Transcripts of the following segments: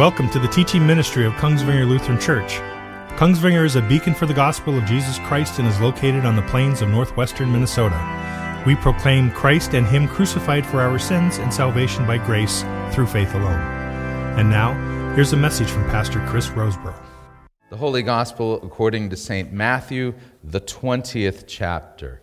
Welcome to the teaching ministry of Kongsvinger Lutheran Church. Kongsvinger is a beacon for the gospel of Jesus Christ and is located on the plains of northwestern Minnesota. We proclaim Christ and Him crucified for our sins and salvation by grace through faith alone. And now, here's a message from Pastor Chris Rosebrough. The Holy Gospel according to St. Matthew, the 20th chapter.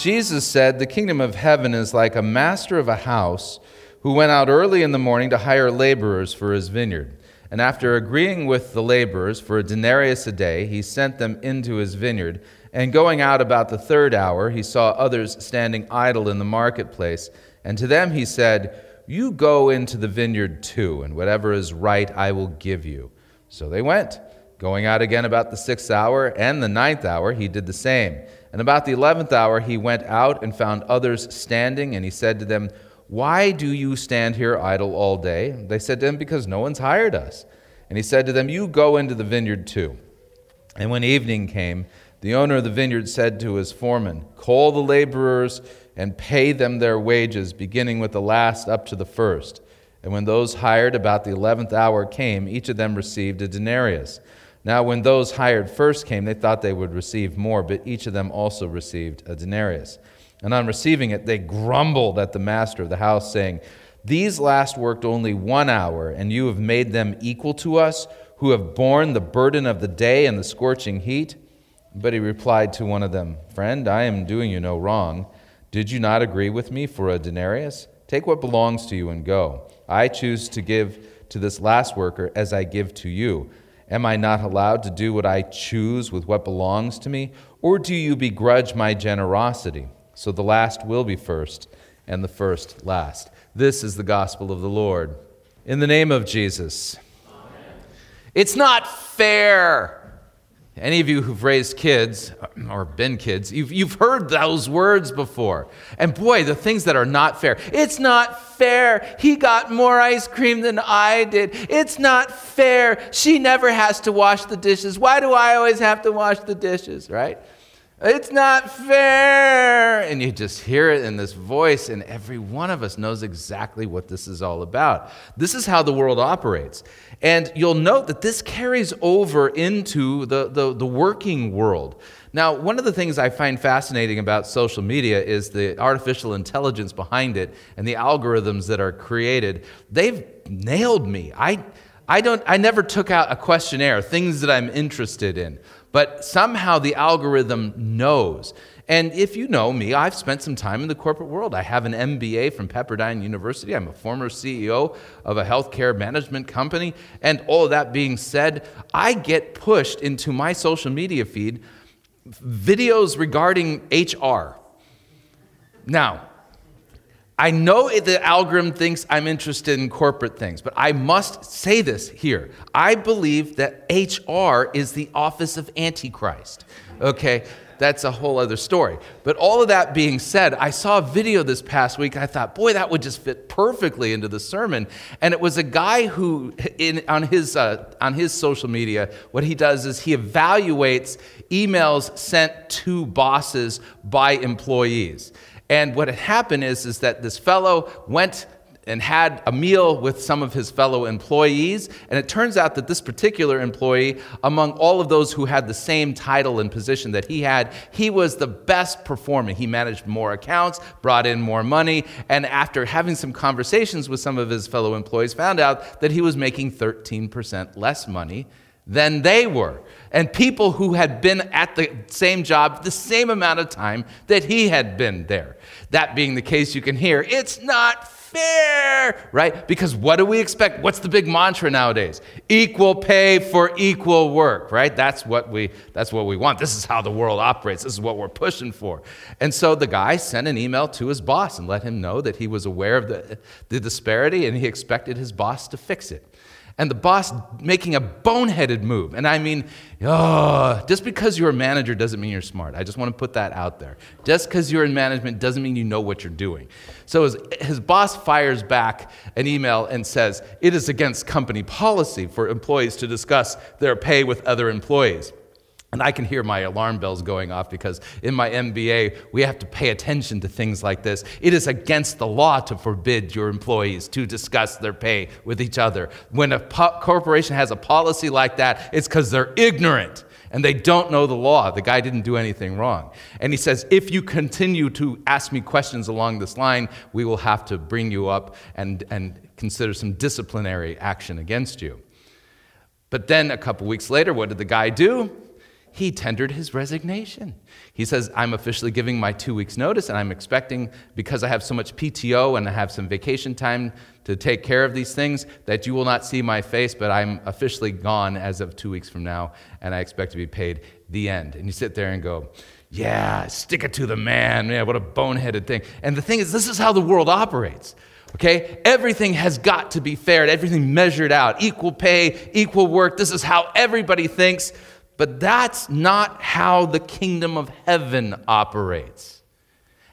Jesus said, The kingdom of heaven is like a master of a house who went out early in the morning to hire laborers for his vineyard. And after agreeing with the laborers for a denarius a day, he sent them into his vineyard. And going out about the third hour, he saw others standing idle in the marketplace. And to them he said, You go into the vineyard too, and whatever is right I will give you. So they went. Going out again about the sixth hour and the ninth hour, he did the same. And about the eleventh hour, he went out and found others standing, and he said to them, Why do you stand here idle all day? They said to him, Because no one's hired us. And he said to them, You go into the vineyard too. And when evening came, the owner of the vineyard said to his foreman, Call the laborers and pay them their wages, beginning with the last up to the first. And when those hired about the eleventh hour came, each of them received a denarius. Now, when those hired first came, they thought they would receive more, but each of them also received a denarius. And on receiving it, they grumbled at the master of the house, saying, These last worked only one hour, and you have made them equal to us, who have borne the burden of the day and the scorching heat. But he replied to one of them, Friend, I am doing you no wrong. Did you not agree with me for a denarius? Take what belongs to you and go. I choose to give to this last worker as I give to you. Am I not allowed to do what I choose with what belongs to me? Or do you begrudge my generosity? So the last will be first, and the first last. This is the gospel of the Lord. In the name of Jesus. Amen. It's not fair. Any of you who've raised kids or been kids, you've, you've heard those words before. And boy, the things that are not fair. It's not fair. He got more ice cream than I did. It's not fair. She never has to wash the dishes. Why do I always have to wash the dishes, right? It's not fair. And you just hear it in this voice, and every one of us knows exactly what this is all about. This is how the world operates. And you'll note that this carries over into the, the, the working world. Now, one of the things I find fascinating about social media is the artificial intelligence behind it and the algorithms that are created. They've nailed me. I, I, don't, I never took out a questionnaire, things that I'm interested in but somehow the algorithm knows. And if you know me, I've spent some time in the corporate world. I have an MBA from Pepperdine University. I'm a former CEO of a healthcare management company. And all that being said, I get pushed into my social media feed videos regarding HR. Now, I know the algorithm thinks I'm interested in corporate things, but I must say this here. I believe that HR is the office of Antichrist. Okay? That's a whole other story. But all of that being said, I saw a video this past week. I thought, boy, that would just fit perfectly into the sermon. And it was a guy who, in, on, his, uh, on his social media, what he does is he evaluates emails sent to bosses by employees. And what had happened is, is that this fellow went and had a meal with some of his fellow employees. And it turns out that this particular employee, among all of those who had the same title and position that he had, he was the best performing. He managed more accounts, brought in more money, and after having some conversations with some of his fellow employees, found out that he was making 13% less money than they were. And people who had been at the same job the same amount of time that he had been there. That being the case, you can hear it's not fair, right? Because what do we expect? What's the big mantra nowadays? Equal pay for equal work, right? That's what we that's what we want. This is how the world operates. This is what we're pushing for. And so the guy sent an email to his boss and let him know that he was aware of the, the disparity and he expected his boss to fix it and the boss making a boneheaded move. And I mean, oh, just because you're a manager doesn't mean you're smart. I just want to put that out there. Just because you're in management doesn't mean you know what you're doing. So his, his boss fires back an email and says, It is against company policy for employees to discuss their pay with other employees. And I can hear my alarm bells going off because in my MBA, we have to pay attention to things like this. It is against the law to forbid your employees to discuss their pay with each other. When a po- corporation has a policy like that, it's because they're ignorant and they don't know the law. The guy didn't do anything wrong. And he says, if you continue to ask me questions along this line, we will have to bring you up and, and consider some disciplinary action against you. But then a couple weeks later, what did the guy do? He tendered his resignation. He says, I'm officially giving my two weeks' notice, and I'm expecting, because I have so much PTO and I have some vacation time to take care of these things, that you will not see my face, but I'm officially gone as of two weeks from now, and I expect to be paid the end. And you sit there and go, Yeah, stick it to the man. Yeah, what a boneheaded thing. And the thing is, this is how the world operates. Okay? Everything has got to be fair, everything measured out, equal pay, equal work. This is how everybody thinks. But that's not how the kingdom of heaven operates.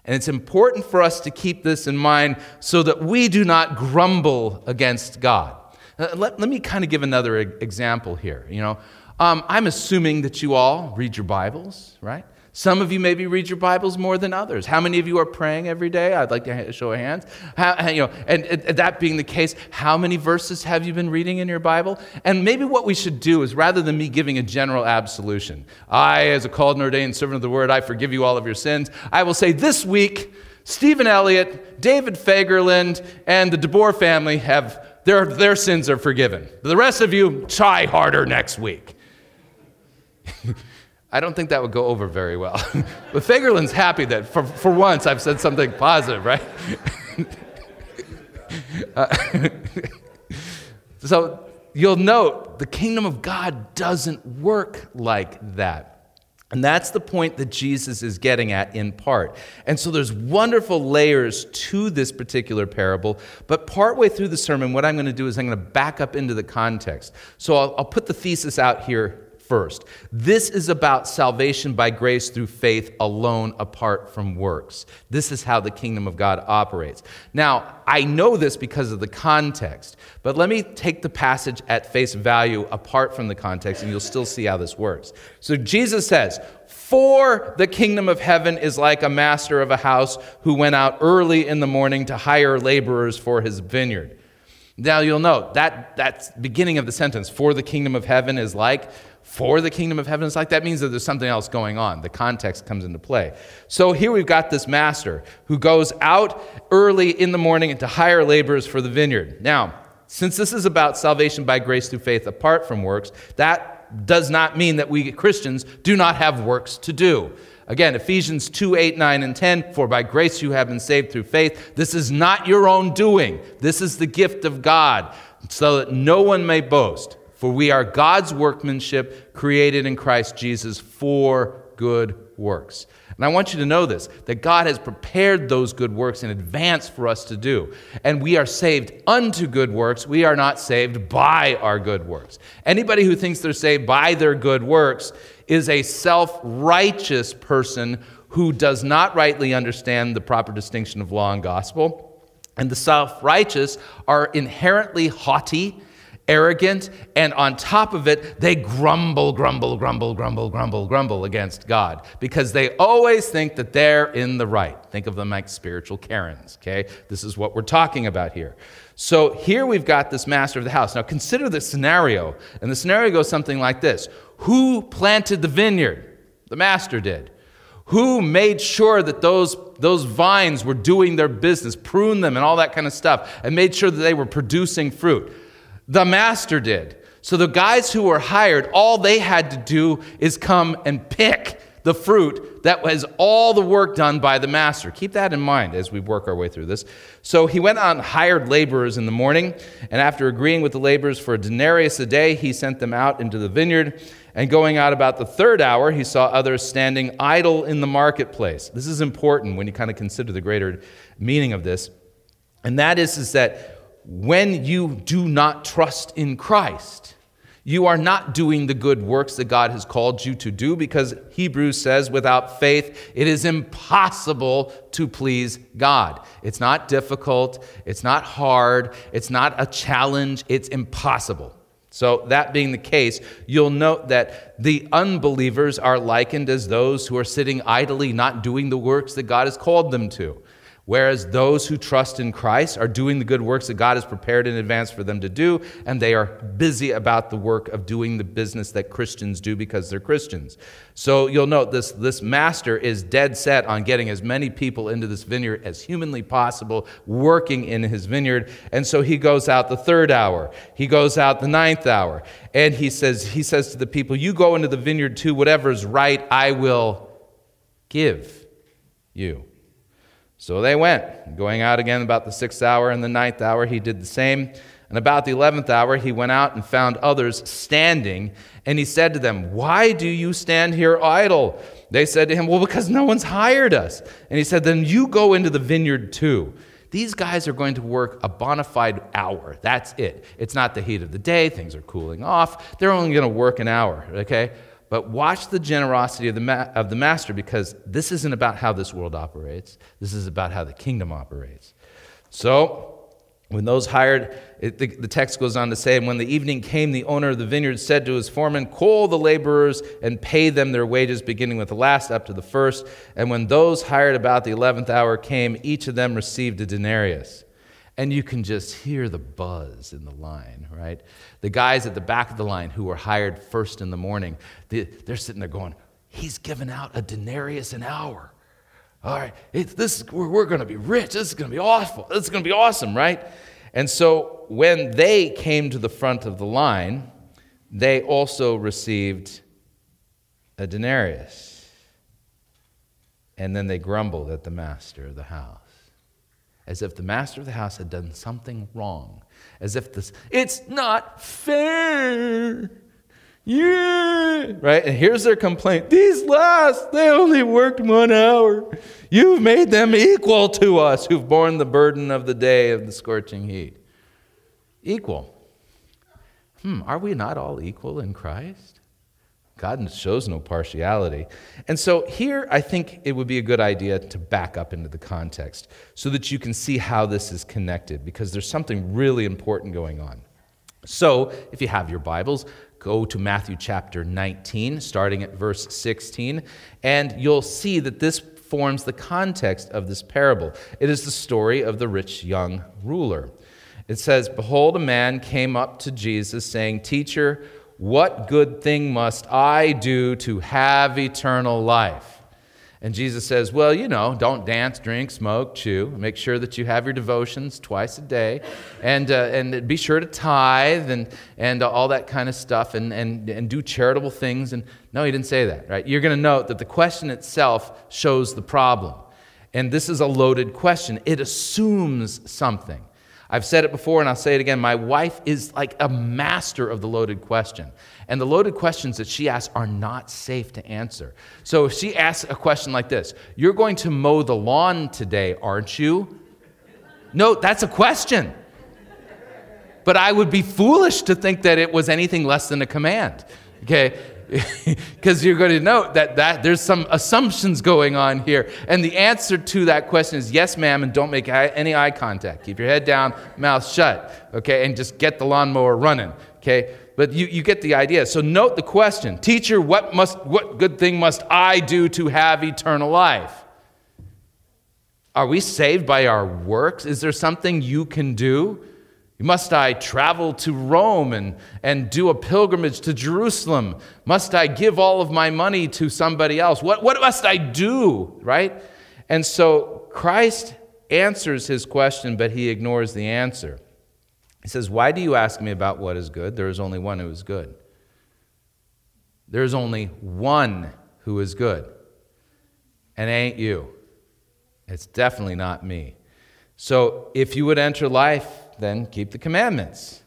And it's important for us to keep this in mind so that we do not grumble against God. Uh, let, let me kind of give another example here. You know, um, I'm assuming that you all read your Bibles, right? Some of you maybe read your Bibles more than others. How many of you are praying every day? I'd like to show of hands. How, you know, and, and that being the case, how many verses have you been reading in your Bible? And maybe what we should do is rather than me giving a general absolution, I, as a called and ordained servant of the word, I forgive you all of your sins, I will say this week, Stephen Elliott, David Fagerland, and the DeBoer family have their, their sins are forgiven. The rest of you, try harder next week. I don't think that would go over very well. but Fagerland's happy that for, for once I've said something positive, right? uh, so you'll note the kingdom of God doesn't work like that. And that's the point that Jesus is getting at in part. And so there's wonderful layers to this particular parable. But partway through the sermon, what I'm going to do is I'm going to back up into the context. So I'll, I'll put the thesis out here first. This is about salvation by grace through faith alone, apart from works. This is how the kingdom of God operates. Now, I know this because of the context, but let me take the passage at face value apart from the context, and you'll still see how this works. So Jesus says, For the kingdom of heaven is like a master of a house who went out early in the morning to hire laborers for his vineyard. Now you'll note that that's beginning of the sentence, for the kingdom of heaven is like for the kingdom of heaven is like, that means that there's something else going on. The context comes into play. So here we've got this master who goes out early in the morning to hire laborers for the vineyard. Now, since this is about salvation by grace through faith apart from works, that does not mean that we Christians do not have works to do. Again, Ephesians 2 8, 9, and 10 For by grace you have been saved through faith. This is not your own doing, this is the gift of God, so that no one may boast. For we are God's workmanship, created in Christ Jesus for good works. And I want you to know this that God has prepared those good works in advance for us to do. And we are saved unto good works. We are not saved by our good works. Anybody who thinks they're saved by their good works is a self righteous person who does not rightly understand the proper distinction of law and gospel. And the self righteous are inherently haughty arrogant, and on top of it, they grumble, grumble, grumble, grumble, grumble, grumble against God because they always think that they're in the right. Think of them like spiritual Karens, okay? This is what we're talking about here. So here we've got this master of the house. Now consider the scenario, and the scenario goes something like this Who planted the vineyard? The master did. Who made sure that those, those vines were doing their business, pruned them, and all that kind of stuff, and made sure that they were producing fruit? The master did. So the guys who were hired, all they had to do is come and pick the fruit that was all the work done by the master. Keep that in mind as we work our way through this. So he went on hired laborers in the morning, and after agreeing with the laborers for a denarius a day, he sent them out into the vineyard. And going out about the third hour, he saw others standing idle in the marketplace. This is important when you kind of consider the greater meaning of this. And that is, is that when you do not trust in Christ, you are not doing the good works that God has called you to do because Hebrews says without faith it is impossible to please God. It's not difficult, it's not hard, it's not a challenge, it's impossible. So, that being the case, you'll note that the unbelievers are likened as those who are sitting idly, not doing the works that God has called them to. Whereas those who trust in Christ are doing the good works that God has prepared in advance for them to do, and they are busy about the work of doing the business that Christians do because they're Christians. So you'll note this, this master is dead set on getting as many people into this vineyard as humanly possible, working in his vineyard. And so he goes out the third hour, he goes out the ninth hour, and he says, he says to the people, You go into the vineyard too, whatever is right, I will give you. So they went. Going out again about the sixth hour and the ninth hour, he did the same. And about the eleventh hour, he went out and found others standing. And he said to them, Why do you stand here idle? They said to him, Well, because no one's hired us. And he said, Then you go into the vineyard too. These guys are going to work a bona fide hour. That's it. It's not the heat of the day. Things are cooling off. They're only going to work an hour, okay? But watch the generosity of the, ma- of the master because this isn't about how this world operates. This is about how the kingdom operates. So, when those hired, it, the, the, text goes on to say, and when the evening came, the owner of the vineyard said to his foreman, Call the laborers and pay them their wages, beginning with the last up to the first. And when those hired about the eleventh hour came, each of them received a denarius and you can just hear the buzz in the line, right? The guys at the back of the line who were hired first in the morning, they're sitting there going, He's giving out a denarius an hour. All right, this, we're, we're going to be rich. This is going to be awful. This is going to be awesome, right? And so when they came to the front of the line, they also received a denarius. And then they grumbled at the master of the house as if the master of the house had done something wrong, as if this, it's not fair. Yeah. Right? And here's their complaint. These last, they only worked one hour. You've made them equal to us who've borne the burden of the day of the scorching heat. Equal. Hmm, are we not all equal in Christ? God shows no partiality. And so here, I think it would be a good idea to back up into the context so that you can see how this is connected, because there's something really important going on. So, if you have your Bibles, go to Matthew chapter 19, starting at verse 16, and you'll see that this forms the context of this parable. It is the story of the rich young ruler. It says, Behold, a man came up to Jesus, saying, Teacher, what good thing must I do to have eternal life? And Jesus says, Well, you know, don't dance, drink, smoke, chew. Make sure that you have your devotions twice a day. And, uh, and be sure to tithe and, and all that kind of stuff and, and, and do charitable things. And no, he didn't say that, right? You're going to note that the question itself shows the problem. And this is a loaded question, it assumes something. I've said it before and I'll say it again. My wife is like a master of the loaded question. And the loaded questions that she asks are not safe to answer. So if she asks a question like this You're going to mow the lawn today, aren't you? No, that's a question. But I would be foolish to think that it was anything less than a command. Okay? because you're going to note that, that there's some assumptions going on here. And the answer to that question is yes, ma'am, and don't make any eye contact. Keep your head down, mouth shut, okay, and just get the lawnmower running, okay? But you, you get the idea. So note the question Teacher, what, must, what good thing must I do to have eternal life? Are we saved by our works? Is there something you can do? Must I travel to Rome and, and do a pilgrimage to Jerusalem? Must I give all of my money to somebody else? What, what must I do? Right? And so Christ answers his question, but he ignores the answer. He says, Why do you ask me about what is good? There is only one who is good. There is only one who is good. And ain't you. It's definitely not me. So if you would enter life, then keep the commandments.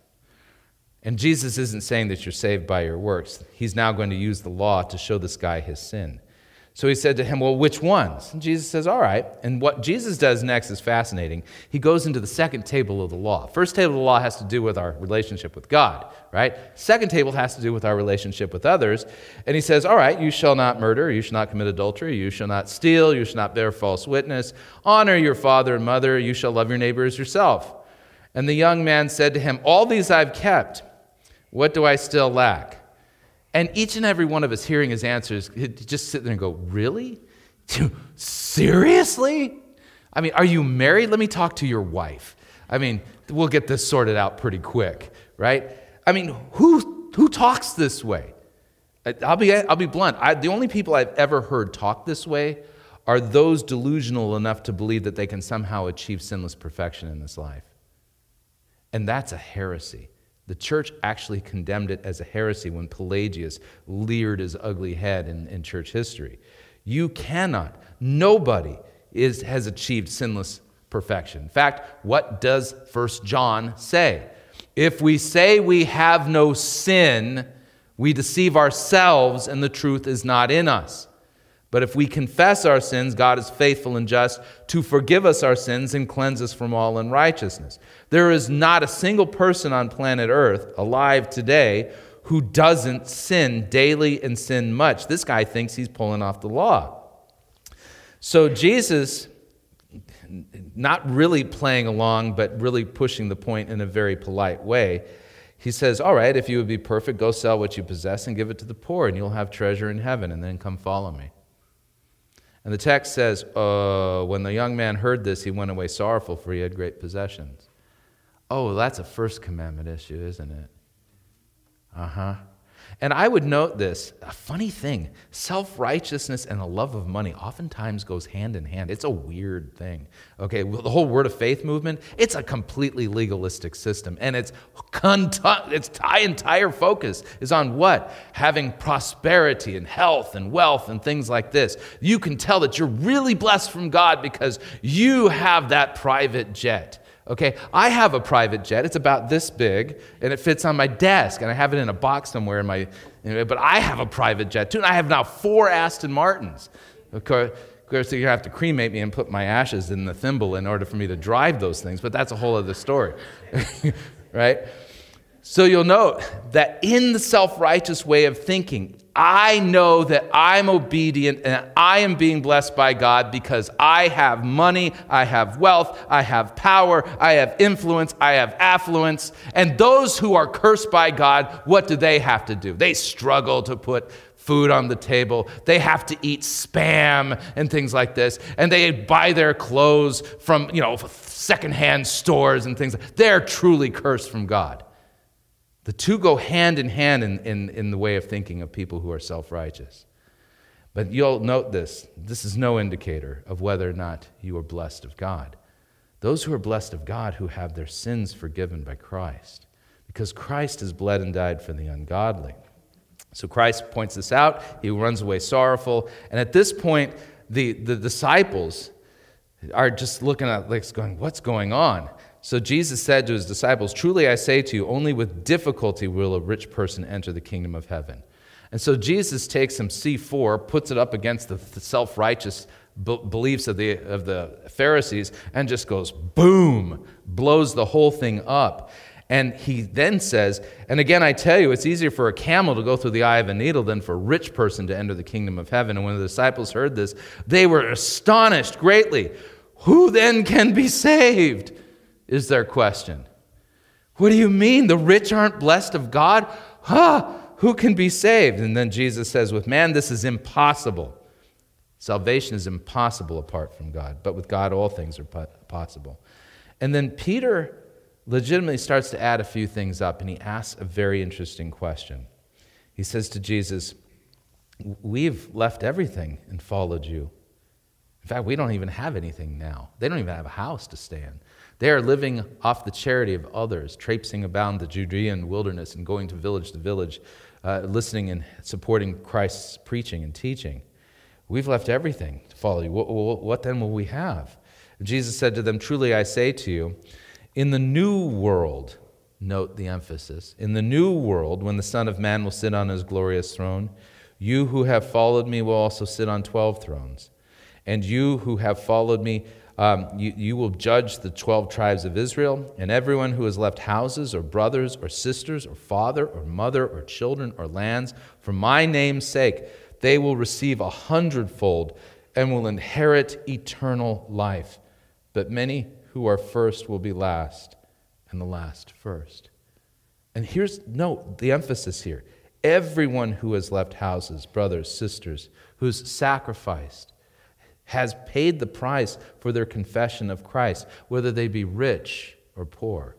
And Jesus isn't saying that you're saved by your works. He's now going to use the law to show this guy his sin. So he said to him, Well, which ones? And Jesus says, All right. And what Jesus does next is fascinating. He goes into the second table of the law. First table of the law has to do with our relationship with God, right? Second table has to do with our relationship with others. And he says, All right, you shall not murder, you shall not commit adultery, you shall not steal, you shall not bear false witness, honor your father and mother, you shall love your neighbor as yourself. And the young man said to him, All these I've kept. What do I still lack? And each and every one of us hearing his answers, just sit there and go, Really? Seriously? I mean, are you married? Let me talk to your wife. I mean, we'll get this sorted out pretty quick, right? I mean, who, who talks this way? I'll be, I'll be blunt. I, the only people I've ever heard talk this way are those delusional enough to believe that they can somehow achieve sinless perfection in this life. And that's a heresy. The church actually condemned it as a heresy when Pelagius leered his ugly head in, in church history. You cannot, nobody is, has achieved sinless perfection. In fact, what does First John say? If we say we have no sin, we deceive ourselves and the truth is not in us. But if we confess our sins, God is faithful and just to forgive us our sins and cleanse us from all unrighteousness. There is not a single person on planet Earth alive today who doesn't sin daily and sin much. This guy thinks he's pulling off the law. So Jesus, not really playing along, but really pushing the point in a very polite way, he says, All right, if you would be perfect, go sell what you possess and give it to the poor, and you'll have treasure in heaven, and then come follow me. And the text says, uh, When the young man heard this, he went away sorrowful, for he had great possessions. Oh, that's a first commandment issue, isn't it? Uh huh. And I would note this a funny thing self righteousness and the love of money oftentimes goes hand in hand. It's a weird thing. Okay, well, the whole word of faith movement, it's a completely legalistic system. And its, its entire focus is on what? Having prosperity and health and wealth and things like this. You can tell that you're really blessed from God because you have that private jet. Okay, I have a private jet. It's about this big, and it fits on my desk, and I have it in a box somewhere in my. But I have a private jet too, and I have now four Aston Martins. Of course, course, you have to cremate me and put my ashes in the thimble in order for me to drive those things. But that's a whole other story, right? So you'll note that in the self righteous way of thinking, I know that I'm obedient and I am being blessed by God because I have money, I have wealth, I have power, I have influence, I have affluence. And those who are cursed by God, what do they have to do? They struggle to put food on the table. They have to eat spam and things like this. And they buy their clothes from, you know, secondhand stores and things. They're truly cursed from God. The two go hand in hand in, in, in the way of thinking of people who are self righteous. But you'll note this this is no indicator of whether or not you are blessed of God. Those who are blessed of God who have their sins forgiven by Christ, because Christ has bled and died for the ungodly. So Christ points this out. He runs away sorrowful. And at this point, the, the disciples are just looking at like going, What's going on? So Jesus said to his disciples, Truly I say to you, only with difficulty will a rich person enter the kingdom of heaven. And so Jesus takes some C4, puts it up against the self righteous beliefs of the, of the Pharisees, and just goes boom, blows the whole thing up. And he then says, And again, I tell you, it's easier for a camel to go through the eye of a needle than for a rich person to enter the kingdom of heaven. And when the disciples heard this, they were astonished greatly. Who then can be saved? Is their question. What do you mean? The rich aren't blessed of God? Huh? Who can be saved? And then Jesus says, With man, this is impossible. Salvation is impossible apart from God, but with God, all things are possible. And then Peter legitimately starts to add a few things up, and he asks a very interesting question. He says to Jesus, We've left everything and followed you. In fact, we don't even have anything now. They don't even have a house to stay in. They are living off the charity of others, traipsing about the Judean wilderness and going to village to village, uh, listening and supporting Christ's preaching and teaching. We've left everything to follow you. What, what, what then will we have? Jesus said to them, Truly I say to you, in the new world, note the emphasis, in the new world, when the Son of Man will sit on his glorious throne, you who have followed me will also sit on 12 thrones. And you who have followed me um, you, you will judge the 12 tribes of Israel, and everyone who has left houses, or brothers, or sisters, or father, or mother, or children, or lands, for my name's sake, they will receive a hundredfold and will inherit eternal life. But many who are first will be last, and the last first. And here's, note the emphasis here everyone who has left houses, brothers, sisters, who's sacrificed, has paid the price for their confession of Christ, whether they be rich or poor,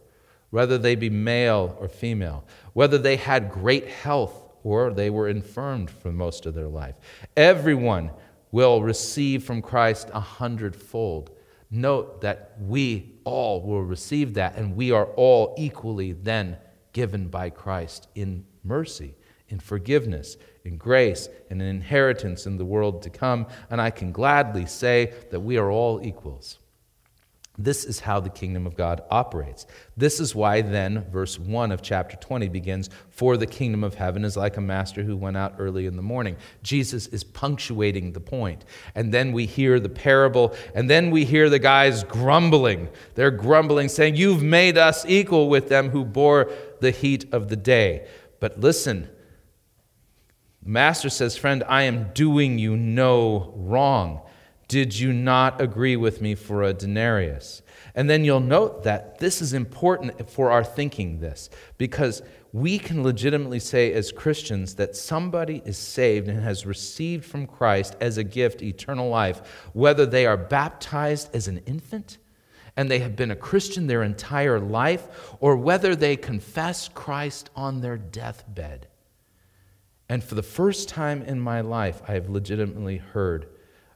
whether they be male or female, whether they had great health or they were infirmed for most of their life. Everyone will receive from Christ a hundredfold. Note that we all will receive that, and we are all equally then given by Christ in mercy, in forgiveness, in grace, and an inheritance in the world to come. And I can gladly say that we are all equals. This is how the kingdom of God operates. This is why, then, verse 1 of chapter 20 begins For the kingdom of heaven is like a master who went out early in the morning. Jesus is punctuating the point. And then we hear the parable, and then we hear the guys grumbling. They're grumbling, saying, You've made us equal with them who bore the heat of the day. But listen, Master says, Friend, I am doing you no wrong. Did you not agree with me for a denarius? And then you'll note that this is important for our thinking this, because we can legitimately say as Christians that somebody is saved and has received from Christ as a gift eternal life, whether they are baptized as an infant and they have been a Christian their entire life, or whether they confess Christ on their deathbed. And for the first time in my life, I have legitimately heard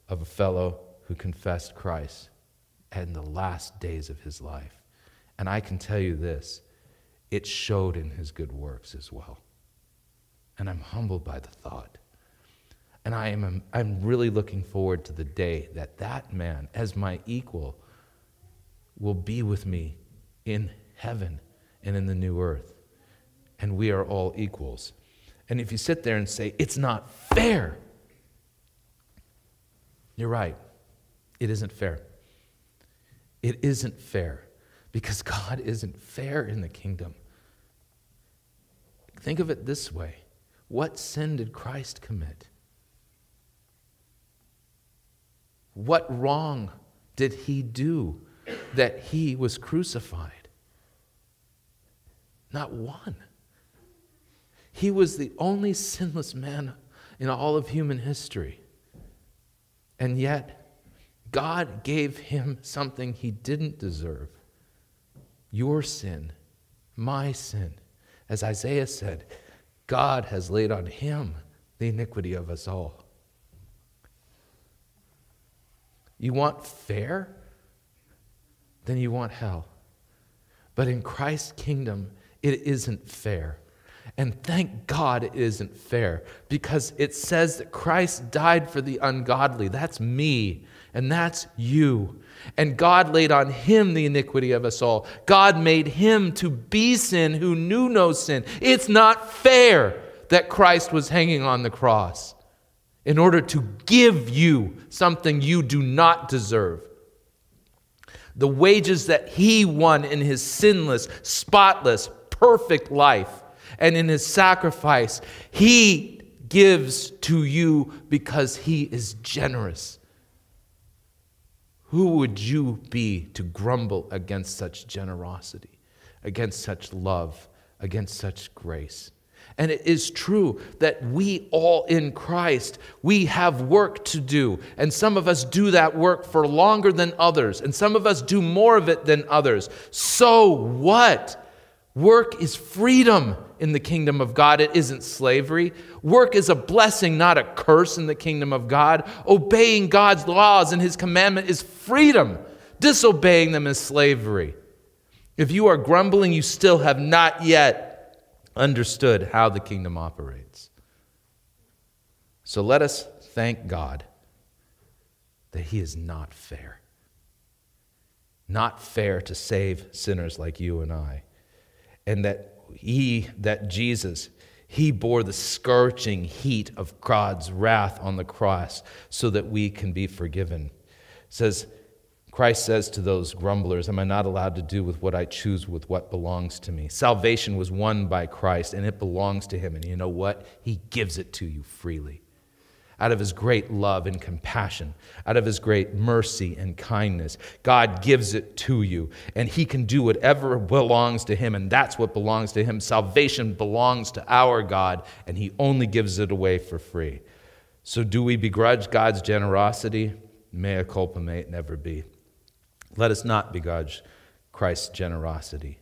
of a fellow who confessed Christ in the last days of his life. And I can tell you this it showed in his good works as well. And I'm humbled by the thought. And I am I'm really looking forward to the day that that man, as my equal, will be with me in heaven and in the new earth. And we are all equals. And if you sit there and say, it's not fair, you're right. It isn't fair. It isn't fair because God isn't fair in the kingdom. Think of it this way What sin did Christ commit? What wrong did he do that he was crucified? Not one. He was the only sinless man in all of human history. And yet, God gave him something he didn't deserve your sin, my sin. As Isaiah said, God has laid on him the iniquity of us all. You want fair? Then you want hell. But in Christ's kingdom, it isn't fair. And thank God it isn't fair because it says that Christ died for the ungodly. That's me, and that's you. And God laid on him the iniquity of us all. God made him to be sin who knew no sin. It's not fair that Christ was hanging on the cross in order to give you something you do not deserve. The wages that he won in his sinless, spotless, perfect life and in his sacrifice, he gives to you because he is generous. Who would you be to grumble against such generosity, against such love, against such grace? And it is true that we all in Christ, we have work to do. And some of us do that work for longer than others, and some of us do more of it than others. So what? Work is freedom in the kingdom of God. It isn't slavery. Work is a blessing, not a curse in the kingdom of God. Obeying God's laws and his commandment is freedom. Disobeying them is slavery. If you are grumbling, you still have not yet understood how the kingdom operates. So let us thank God that he is not fair. Not fair to save sinners like you and I. And that he, that Jesus, he bore the scorching heat of God's wrath on the cross so that we can be forgiven. It says, Christ says to those grumblers, Am I not allowed to do with what I choose with what belongs to me? Salvation was won by Christ and it belongs to him. And you know what? He gives it to you freely. Out of his great love and compassion, out of his great mercy and kindness. God gives it to you, and he can do whatever belongs to him, and that's what belongs to him. Salvation belongs to our God, and he only gives it away for free. So, do we begrudge God's generosity? Mea culpa may it never be. Let us not begrudge Christ's generosity,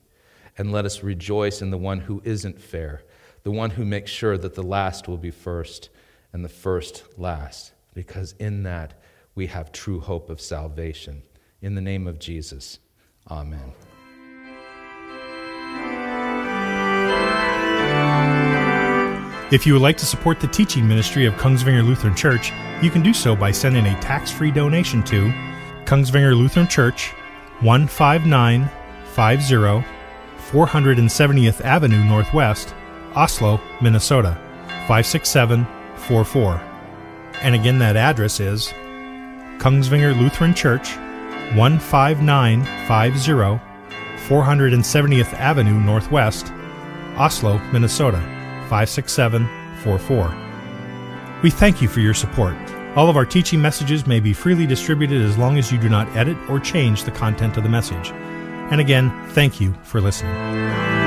and let us rejoice in the one who isn't fair, the one who makes sure that the last will be first and the first last, because in that we have true hope of salvation. In the name of Jesus, amen. If you would like to support the teaching ministry of Kongsvinger Lutheran Church, you can do so by sending a tax free donation to Kongsvinger Lutheran Church, 15950 470th Avenue Northwest, Oslo, Minnesota, 567 44. And again, that address is Kongsvinger Lutheran Church, 15950 470th Avenue Northwest, Oslo, Minnesota, 56744. We thank you for your support. All of our teaching messages may be freely distributed as long as you do not edit or change the content of the message. And again, thank you for listening.